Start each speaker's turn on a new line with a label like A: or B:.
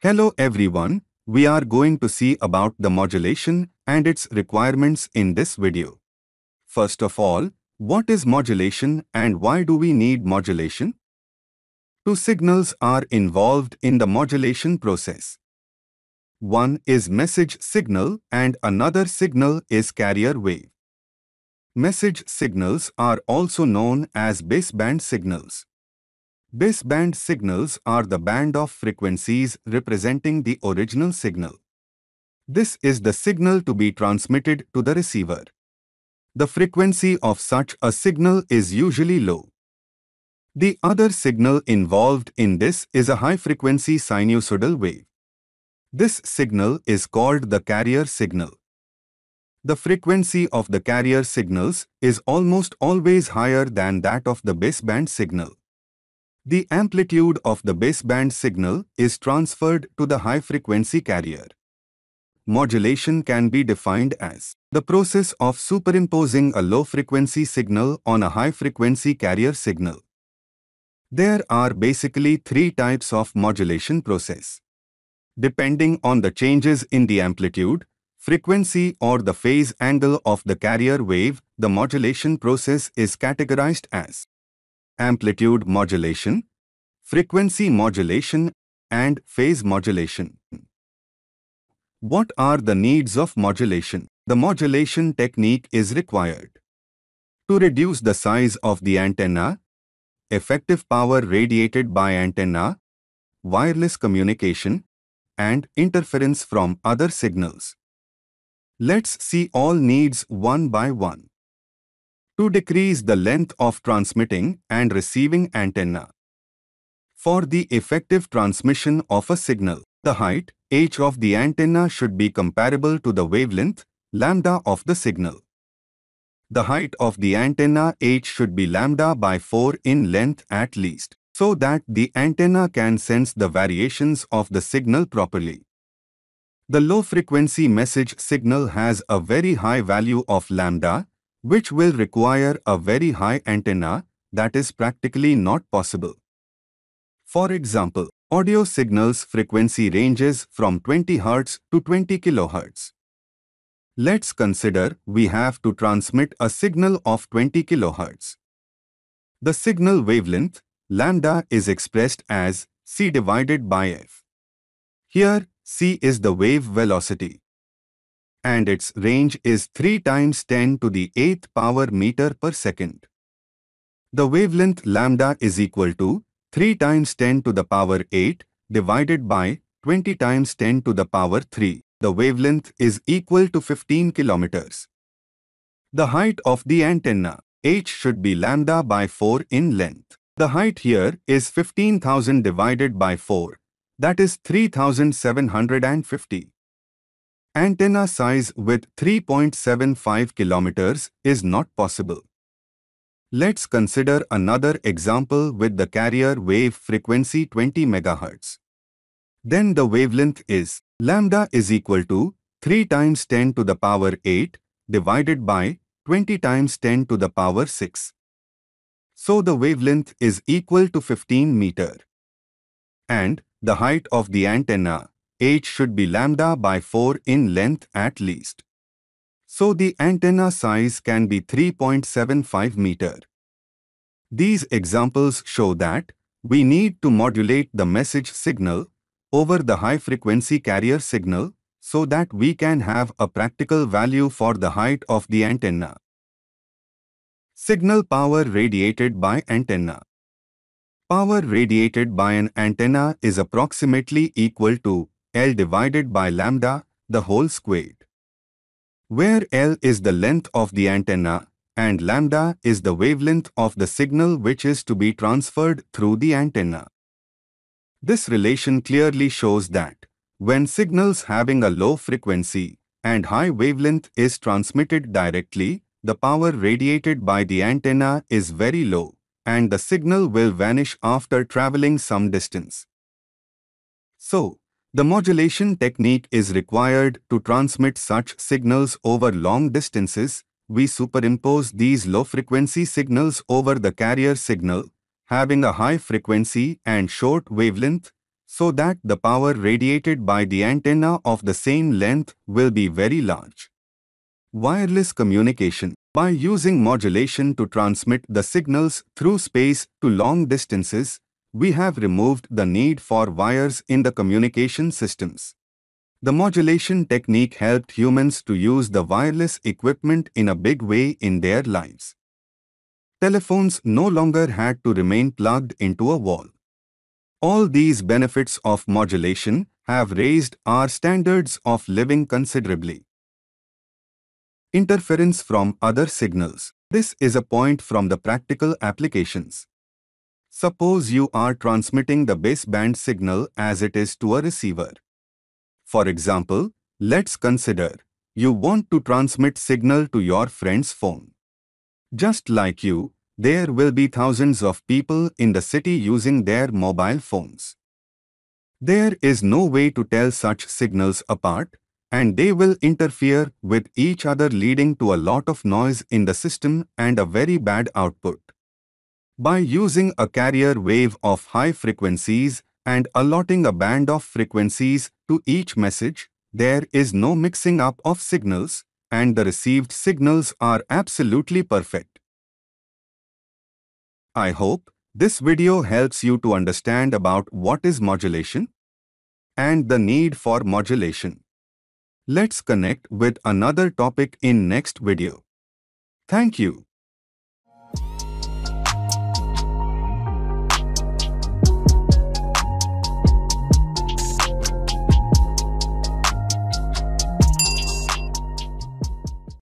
A: Hello everyone, we are going to see about the modulation and its requirements in this video. First of all, what is modulation and why do we need modulation? Two signals are involved in the modulation process. One is message signal and another signal is carrier wave. Message signals are also known as baseband signals. Baseband signals are the band of frequencies representing the original signal. This is the signal to be transmitted to the receiver. The frequency of such a signal is usually low. The other signal involved in this is a high-frequency sinusoidal wave. This signal is called the carrier signal. The frequency of the carrier signals is almost always higher than that of the baseband signal. The amplitude of the baseband signal is transferred to the high-frequency carrier. Modulation can be defined as the process of superimposing a low-frequency signal on a high-frequency carrier signal. There are basically three types of modulation process. Depending on the changes in the amplitude, frequency or the phase angle of the carrier wave, the modulation process is categorized as amplitude modulation, frequency modulation, and phase modulation. What are the needs of modulation? The modulation technique is required to reduce the size of the antenna, effective power radiated by antenna, wireless communication, and interference from other signals. Let's see all needs one by one to decrease the length of transmitting and receiving antenna. For the effective transmission of a signal, the height, h of the antenna should be comparable to the wavelength, lambda of the signal. The height of the antenna h should be lambda by 4 in length at least, so that the antenna can sense the variations of the signal properly. The low-frequency message signal has a very high value of lambda, which will require a very high antenna that is practically not possible. For example, audio signals frequency ranges from 20 Hz to 20 kHz. Let's consider we have to transmit a signal of 20 kHz. The signal wavelength, lambda, is expressed as c divided by f. Here, c is the wave velocity and its range is 3 times 10 to the 8th power meter per second. The wavelength lambda is equal to 3 times 10 to the power 8 divided by 20 times 10 to the power 3. The wavelength is equal to 15 kilometers. The height of the antenna, h should be lambda by 4 in length. The height here is 15,000 divided by 4, that is 3,750. Antenna size with 3.75 kilometers is not possible. Let's consider another example with the carrier wave frequency 20 MHz. Then the wavelength is lambda is equal to 3 times 10 to the power 8 divided by 20 times 10 to the power 6. So the wavelength is equal to 15 meter. And the height of the antenna h should be lambda by 4 in length at least. So the antenna size can be 3.75 meter. These examples show that we need to modulate the message signal over the high-frequency carrier signal so that we can have a practical value for the height of the antenna. Signal power radiated by antenna. Power radiated by an antenna is approximately equal to L divided by lambda, the whole squared. Where L is the length of the antenna and lambda is the wavelength of the signal which is to be transferred through the antenna. This relation clearly shows that when signals having a low frequency and high wavelength is transmitted directly, the power radiated by the antenna is very low and the signal will vanish after traveling some distance. So, the modulation technique is required to transmit such signals over long distances. We superimpose these low-frequency signals over the carrier signal, having a high frequency and short wavelength, so that the power radiated by the antenna of the same length will be very large. Wireless communication by using modulation to transmit the signals through space to long distances, we have removed the need for wires in the communication systems. The modulation technique helped humans to use the wireless equipment in a big way in their lives. Telephones no longer had to remain plugged into a wall. All these benefits of modulation have raised our standards of living considerably. Interference from other signals. This is a point from the practical applications. Suppose you are transmitting the baseband signal as it is to a receiver. For example, let's consider you want to transmit signal to your friend's phone. Just like you, there will be thousands of people in the city using their mobile phones. There is no way to tell such signals apart, and they will interfere with each other leading to a lot of noise in the system and a very bad output. By using a carrier wave of high frequencies and allotting a band of frequencies to each message, there is no mixing up of signals and the received signals are absolutely perfect. I hope this video helps you to understand about what is modulation and the need for modulation. Let's connect with another topic in next video. Thank you.